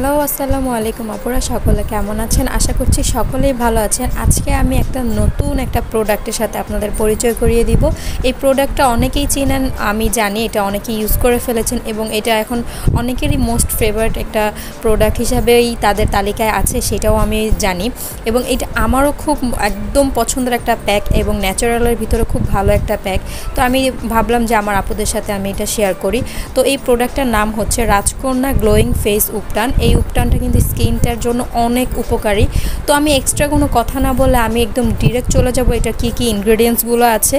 Hello, আসসালামু আলাইকুম। আপুরা সকলে কেমন আছেন? আশা করছি সকলেই ভালো আছেন। আজকে আমি একটা নতুন একটা প্রোডাক্টের সাথে আপনাদের পরিচয় করিয়ে দিব। এই প্রোডাক্টটা অনেকেই চেনেন, আমি জানি এটা অনেকেই ইউজ করে ফেলেছেন এবং এটা এখন অনেকেরই মোস্ট ফেভারিট একটা প্রোডাক্ট হিসাবেই তাদের তালিকায় আছে, সেটাও আমি জানি। এবং এটা আমারও খুব একদম পছন্দের একটা প্যাক এবং ন্যাচারালের ভিতরে খুব ভালো একটা প্যাক। তো আমি ভাবলাম যে আমার আপুদের সাথে আমি এটা শেয়ার করি। তো এই প্রোডাক্টটার নাম হচ্ছে রাজকন্যা গ্লোয়িং ফেস উপটান এই উপটানটা কিন্তু স্কিনটার জন্য অনেক উপকারী। তো আমি এক্সট্রা কোনো কথা না বলে আমি একদম ডিরেক্ট চলে যাব, এটা কি কি ইনগ্রেডিয়েন্টসগুলো আছে।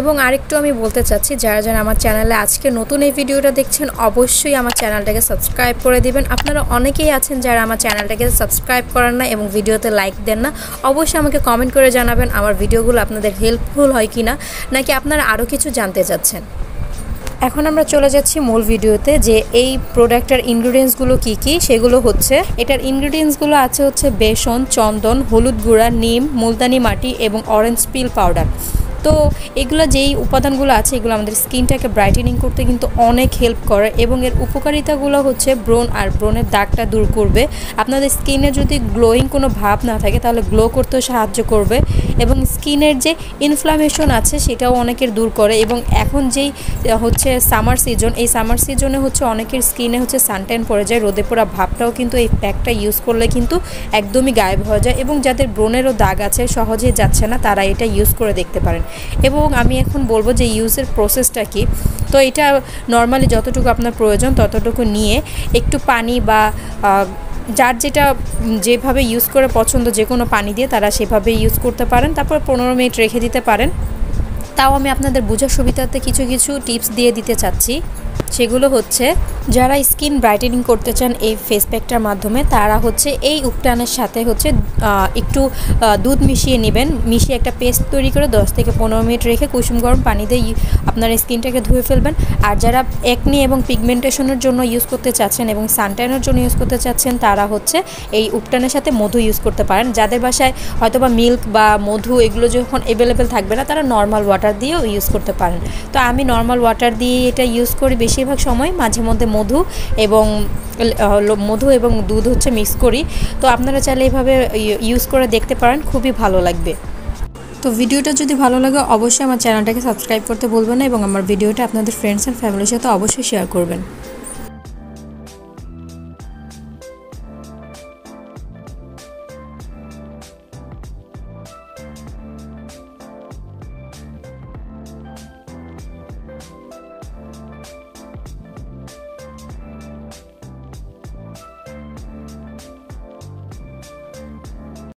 এবং আরেকটু আমি বলতে চাচ্ছি, যারা যারা আমার চ্যানেলে আজকে নতুন এই ভিডিওটা দেখছেন, অবশ্যই আমার চ্যানেলটাকে সাবস্ক্রাইব করে দিবেন। আপনারা অনেকেই আছেন যারা আমার চ্যানেলটাকে সাবস্ক্রাইব করেন না এবং ভিডিওতে লাইক দেন না, অবশ্যই আমাকে কমেন্ট করে জানাবেন, আমার ভিডিওগুলো আপনাদের হেল্পফুল হয় কি না নাকি আপনারা আরও কিছু জানতে চাচ্ছেন। এখন আমরা চলে যাচ্ছি মূল ভিডিওতে যে এই প্রোডাক্টের ইনগ্রিডিয়েন্টসগুলো কি কি, সেগুলো হচ্ছে। এটার ইনগ্রিডিয়েন্টসগুলো আছে হচ্ছে বেসন, চন্দন, হলুদ গুঁড়া, নিম, মুলতানি মাটি এবং অরেঞ্জ পিল পাউডার তো এগুলো যেই উপাদানগুলো আছে, এগুলো আমাদের স্কিনটাকে ব্রাইটেনিং করতে কিন্তু অনেক হেল্প করে এবং এর উপকারিতাগুলো হচ্ছে ব্রোন আর ব্রোনের দাগটা দূর করবে। আপনাদের স্কিনে যদি গ্লোয়িং কোনো ভাব না থাকে, তাহলে গ্লো করতেও সাহায্য করবে এবং স্কিনের যে ইনফ্লামেশন আছে, সেটাও অনেকের দূর করে এবং এখন যেই হচ্ছে সামার সিজন এই সামার সিজনে হচ্ছে অনেকের স্কিনে হচ্ছে সানটাইন পড়ে যায়, রোদে পোড়া ভাবটাও কিন্তু এই প্যাকটা ইউজ করলে কিন্তু একদমই গায়েব হয়ে যায় এবং যাদের ব্রণেরও দাগ আছে, সহজেই যাচ্ছে না, তারা এটা ইউজ করে দেখতে পারেন। এবং আমি এখন বলব যে ইউজের প্রসেসটা কি? তো এটা নর্মালি যতটুকু আপনার প্রয়োজন ততটুকু নিয়ে একটু পানি বা যার যেটা যেভাবে ইউজ করে পছন্দ যে কোনো পানি দিয়ে তারা সেভাবে ইউজ করতে পারেন। তারপর পনেরো মিনিট রেখে দিতে পারেন। তাও আমি আপনাদের বোঝার সুবিধাতে কিছু কিছু টিপস দিয়ে দিতে চাচ্ছি। সেগুলো হচ্ছে যারা স্কিন ব্রাইটেনিং করতে চান এই ফেস প্যাকটার মাধ্যমে, তারা হচ্ছে এই উপটানের সাথে হচ্ছে একটু দুধ মিশিয়ে নেবেন। মিশিয়ে একটা পেস্ট তৈরি করে দশ থেকে পনেরো মিনিট রেখে কুসুম গরম পানি দিয়ে আপনার স্কিনটাকে ধুয়ে ফেলবেন। আর যারা একনি এবং পিগমেন্টেশনের জন্য ইউজ করতে চাচ্ছেন এবং সানটাইনের জন্য ইউজ করতে চাচ্ছেন, তারা হচ্ছে এই উপটানের সাথে মধু ইউজ করতে পারেন। যাদের বাসায় হয়তো বা মিল্ক বা মধু এগুলো যখন অ্যাভেলেবেল থাকবে না, তারা নর্মাল ওয়াটার দিয়েও ইউজ করতে পারেন। তো আমি নর্মাল ওয়াটার দিয়ে এটা ইউজ করি বেশিরভাগ সময়, মাঝে মধ্যে মধু এবং মধু এবং দুধ হচ্ছে মিক্স করি। তো আপনারা চাইলে এইভাবে ইউজ করে দেখতে পারেন, খুবই ভালো লাগবে। তো ভিডিওটা যদি ভালো লাগে, অবশ্যই আমার চ্যানেলটাকে সাবস্ক্রাইব করতে বলবেন না এবং আমার ভিডিওটা আপনাদের ফ্রেন্ডস অ্যান্ড ফ্যামিলির সাথে অবশ্যই শেয়ার করবেন।